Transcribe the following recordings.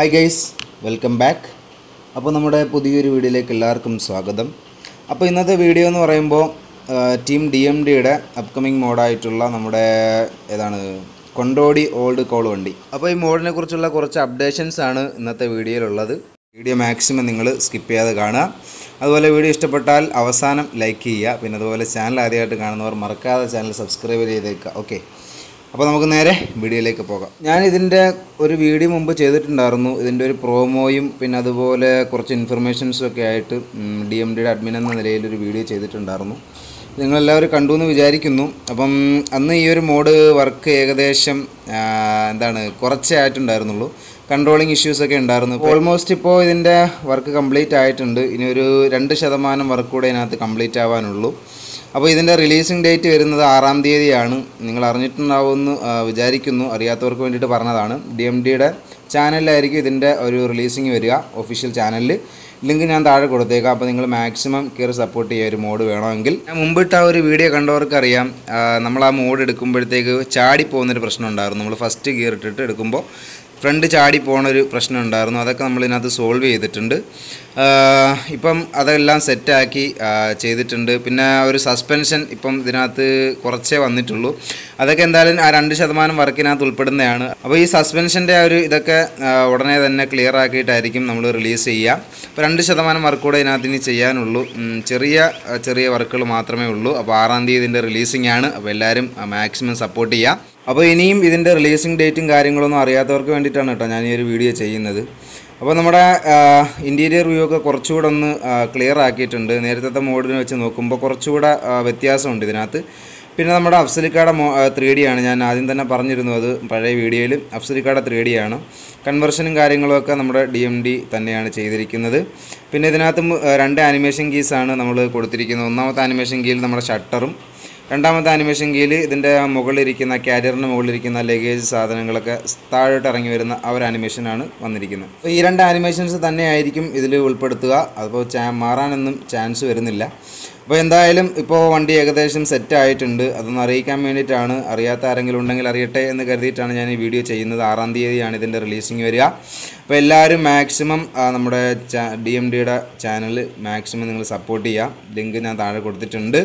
Hi guys welcome back അപ്പോൾ നമ്മുടെ പുതിയൊരു വീഡിയോയിലേക്ക് എല്ലാവർക്കും സ്വാഗതം. അപ്പോൾ ഇന്നത്തെ വീഡിയോ എന്ന് പറയുമ്പോൾ ടീം ഡി എം ഡിയുടെ അപ്കമിങ് മോഡായിട്ടുള്ള നമ്മുടെ ഏതാണ് കൊണ്ടോടി ഓൾഡ് കോൾ വണ്ടി. അപ്പോൾ ഈ മോഡിനെ കുറിച്ചുള്ള കുറച്ച് അപ്ഡേഷൻസ് ആണ് ഇന്നത്തെ വീഡിയോയിലുള്ളത്. വീഡിയോ മാക്സിമം നിങ്ങൾ സ്കിപ്പ് ചെയ്യാതെ കാണുക. അതുപോലെ വീഡിയോ ഇഷ്ടപ്പെട്ടാൽ അവസാനം ലൈക്ക് ചെയ്യുക. പിന്നെ അതുപോലെ ചാനൽ ആദ്യമായിട്ട് കാണുന്നവർ മറക്കാതെ ചാനൽ സബ്സ്ക്രൈബ് ചെയ്തേക്കുക. ഓക്കെ അപ്പോൾ നമുക്ക് നേരെ വീഡിയോയിലേക്ക് പോകാം. ഞാൻ ഇതിന്റെ ഒരു വീഡിയോ മുമ്പ് ചെയ്തിട്ടുണ്ടായിരുന്നു. ഇതിന്റെ ഒരു പ്രോമോയും പിന്നെ അതുപോലെ കുറച്ച് ഇൻഫർമേഷൻസും ഒക്കെ ആയിട്ട് ഡി എം ഡിയുടെ അഡ്മിൻ എന്ന നിലയിൽ ഒരു വീഡിയോ ചെയ്തിട്ടുണ്ടായിരുന്നു. നിങ്ങളെല്ലാവരും കണ്ടു എന്ന് വിചാരിക്കുന്നു. അപ്പം അന്ന് ഈ ഒരു മോഡ് വർക്ക് ഏകദേശം എന്താണ് കുറച്ചേ ആയിട്ടുണ്ടായിരുന്നുള്ളൂ. കൺട്രോളിങ് ഇഷ്യൂസൊക്കെ ഉണ്ടായിരുന്നു. ഓൾമോസ്റ്റ് ഇപ്പോൾ ഇതിന്റെ വർക്ക് കംപ്ലീറ്റ് ആയിട്ടുണ്ട്. ഇനി ഒരു രണ്ട് ശതമാനം വർക്ക് കൂടെ ഇതിനകത്ത് കംപ്ലീറ്റ് ആവാനുള്ളൂ. അപ്പോൾ ഇതിന്റെ റിലീസിംഗ് ഡേറ്റ് വരുന്നത് ആറാം തീയതിയാണ്. നിങ്ങൾ അറിഞ്ഞിട്ടുണ്ടാവുമെന്ന് വിചാരിക്കുന്നു. അറിയാത്തവർക്ക് വേണ്ടിയിട്ട് പറഞ്ഞതാണ്. ഡി എം ഡിയുടെ ചാനലിലായിരിക്കും ഇതിന്റെ ഒരു റിലീസിംഗ് വരിക ഒഫീഷ്യൽ ചാനലിൽ ലിങ്ക് ഞാൻ താഴെ കൊടുത്തേക്കാം. അപ്പോൾ നിങ്ങൾ മാക്സിമം കയറി സപ്പോർട്ട് ചെയ്യുക ഒരു മോഡ് വേണമെങ്കിൽ. മുമ്പിട്ട് ആ ഒരു വീഡിയോ കണ്ടവർക്കറിയാം. നമ്മൾ ആ മോഡ് എടുക്കുമ്പോഴത്തേക്ക് ചാടി പോകുന്നൊരു പ്രശ്നം ഉണ്ടായിരുന്നു. നമ്മൾ ഫസ്റ്റ് ഗിയർ ഇട്ടിട്ട് എടുക്കുമ്പോൾ ഫ്രണ്ട് ചാടി പോണൊരു പ്രശ്നം ഉണ്ടായിരുന്നു അതൊക്കെ നമ്മൾ ഇതിനകത്ത് സോൾവ് ചെയ്തിട്ടുണ്ട്. ഇപ്പം അതെല്ലാം സെറ്റാക്കി ചെയ്തിട്ടുണ്ട്. പിന്നെ ഒരു സസ്പെൻഷൻ ഇപ്പം ഇതിനകത്ത് കുറച്ചേ വന്നിട്ടുള്ളൂ. അതൊക്കെ എന്തായാലും ആ രണ്ട് ശതമാനം വർക്കിനകത്ത് ഉൾപ്പെടുന്നതാണ്. അപ്പോൾ ഈ സസ്പെൻഷന്റെ ആ ഒരു ഇതൊക്കെ ഉടനെ തന്നെ ക്ലിയർ ആക്കിയിട്ടായിരിക്കും നമ്മൾ റിലീസ് ചെയ്യുക. അപ്പോൾ രണ്ട് ശതമാനം വർക്ക് കൂടെ ഇതിനകത്ത് ഇനി ചെയ്യാനുള്ളൂ. ചെറിയ ചെറിയ വർക്കുകൾ മാത്രമേ ഉള്ളൂ. അപ്പോൾ ആറാം തീയതി ഇതിന്റെ റിലീസിംഗ് ആണ്. അപ്പോൾ എല്ലാവരും മാക്സിമം സപ്പോർട്ട് ചെയ്യുക. അപ്പോൾ ഇനിയും ഇതിന്റെ റിലീസിംഗ് ഡേറ്റും കാര്യങ്ങളൊന്നും അറിയാത്തവർക്ക് വേണ്ടിയിട്ടാണ് കേട്ടോ ഞാൻ ഈ ഒരു വീഡിയോ ചെയ്യുന്നത്. അപ്പോൾ നമ്മുടെ ഇന്റീരിയർ വ്യൂ ഒക്കെ കുറച്ചുകൂടെ ഒന്ന് ക്ലിയർ ആക്കിയിട്ടുണ്ട്. നേരത്തെ മോഡിനെ വെച്ച് നോക്കുമ്പോൾ കുറച്ചുകൂടെ വ്യത്യാസമുണ്ട് ഇതിനകത്ത്. പിന്നെ നമ്മുടെ അഫ്സലിക്കാടെ മോ ത്രീ ഡി ആണ്. ഞാൻ ആദ്യം തന്നെ പറഞ്ഞിരുന്നു അത് പഴയ വീഡിയോയിൽ അഫ്സലിക്കാടെ ത്രീ ഡി ആണ്. കൺവെർഷനും കാര്യങ്ങളുമൊക്കെ നമ്മുടെ ഡി എം ഡി തന്നെയാണ് ചെയ്തിരിക്കുന്നത്. പിന്നെ ഇതിനകത്ത് രണ്ട് ആനിമേഷൻ കീസാണ് നമ്മൾ കൊടുത്തിരിക്കുന്നത്. ഒന്നാമത്തെ ആനിമേഷൻ കീയിൽ നമ്മുടെ ഷട്ടറും രണ്ടാമത്തെ ആനിമേഷൻ കീയിൽ ഇതിന്റെ മുകളിലിരിക്കുന്ന ക്യാരിയറിന് മുകളിലിരിക്കുന്ന ലഗേജ് സാധനങ്ങളൊക്കെ താഴോട്ട് ഇറങ്ങി വരുന്ന ആ ഒരു ആനിമേഷനാണ് വന്നിരിക്കുന്നത്. അപ്പോൾ ഈ രണ്ട് ആനിമേഷൻസ് തന്നെയായിരിക്കും ഇതിൽ ഉൾപ്പെടുത്തുക. അതിപ്പോൾ ചാ മാറാനൊന്നും ചാൻസ് വരുന്നില്ല. അപ്പോൾ എന്തായാലും ഇപ്പോൾ വണ്ടി ഏകദേശം സെറ്റ് ആയിട്ടുണ്ട്. അതൊന്ന് അറിയിക്കാൻ വേണ്ടിയിട്ടാണ്. അറിയാത്ത ആരെങ്കിലും ഉണ്ടെങ്കിൽ അറിയട്ടെ എന്ന് കരുതിയിട്ടാണ് ഞാൻ ഈ വീഡിയോ ചെയ്യുന്നത്. ആറാം തീയതിയാണ് ഇതിന്റെ റിലീസിങ് വരിക. അപ്പോൾ എല്ലാവരും മാക്സിമം നമ്മുടെ ഡി എം ഡിയുടെ ചാനൽ മാക്സിമം നിങ്ങൾ സപ്പോർട്ട് ചെയ്യുക. ലിങ്ക് ഞാൻ താഴെ കൊടുത്തിട്ടുണ്ട്.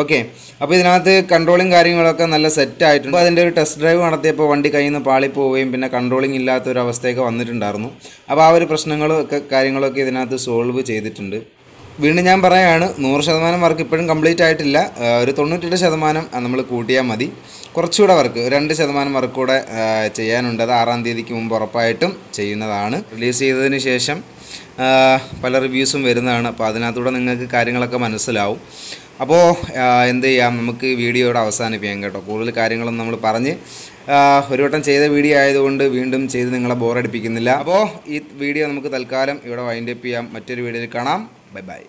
ഓക്കെ അപ്പോൾ ഇതിനകത്ത് കൺട്രോളിങ് കാര്യങ്ങളൊക്കെ നല്ല സെറ്റ് ആയിട്ടുണ്ട്. അപ്പോൾ അതിന്റെ ഒരു ടെസ്റ്റ് ഡ്രൈവ് നടത്തിയപ്പോൾ വണ്ടി കയ്യിൽ നിന്ന് പാളിപ്പോവുകയും പിന്നെ കൺട്രോളിങ് ഇല്ലാത്ത ഒരു അവസ്ഥയൊക്കെ വന്നിട്ടുണ്ടായിരുന്നു. അപ്പോൾ ആ ഒരു പ്രശ്നങ്ങളും ഒക്കെ കാര്യങ്ങളൊക്കെ ഇതിനകത്ത് സോൾവ് ചെയ്തിട്ടുണ്ട്. വീണ്ടും ഞാൻ പറയുകയാണ് നൂറ് ശതമാനം വർക്ക് ഇപ്പോഴും കംപ്ലീറ്റ് ആയിട്ടില്ല. ഒരു തൊണ്ണൂറ്റെട്ട് ശതമാനം നമ്മൾ കൂട്ടിയാൽ മതി. കുറച്ചുകൂടെ വർക്ക് രണ്ട് ശതമാനം വർക്ക് കൂടെ ചെയ്യാനുണ്ട്. അത് ആറാം തീയതിക്ക് മുമ്പ് ഉറപ്പായിട്ടും ചെയ്യുന്നതാണ്. റിലീസ് ചെയ്തതിന് ശേഷം പല റിവ്യൂസും വരുന്നതാണ്. അപ്പോൾ അതിനകത്തൂടെ നിങ്ങൾക്ക് കാര്യങ്ങളൊക്കെ മനസ്സിലാവും. അപ്പോൾ എന്ത് ചെയ്യാം? നമുക്ക് വീഡിയോയുടെ അവസാനിപ്പിക്കാം കേട്ടോ. കൂടുതൽ കാര്യങ്ങളും നമ്മൾ പറഞ്ഞ് ഒരു വട്ടം ചെയ്ത വീഡിയോ ആയതുകൊണ്ട് വീണ്ടും ചെയ്ത് നിങ്ങളെ ബോറടിപ്പിക്കുന്നില്ല. അപ്പോൾ ഈ വീഡിയോ നമുക്ക് തൽക്കാലം ഇവിടെ വൈൻഡപ്പ് ചെയ്യാം. മറ്റൊരു വീഡിയോയിൽ കാണാം. Bye bye